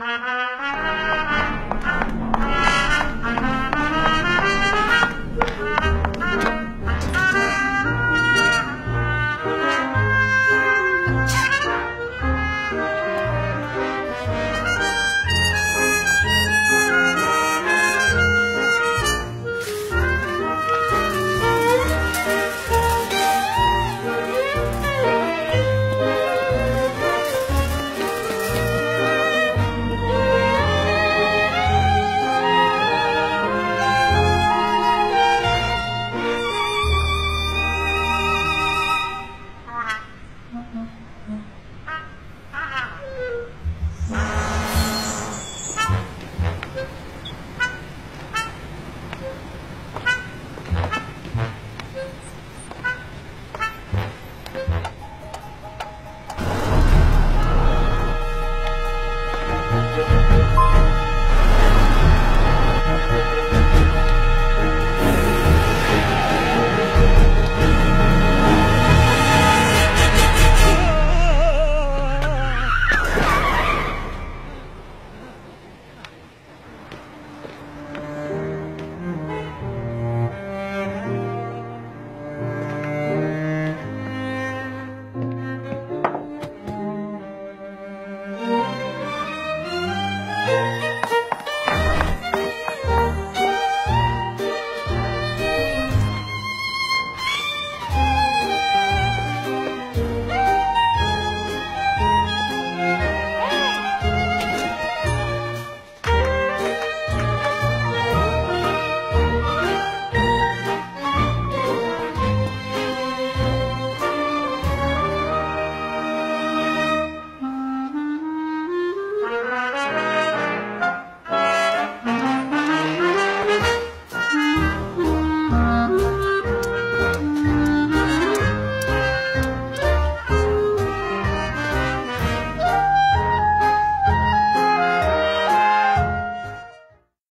Música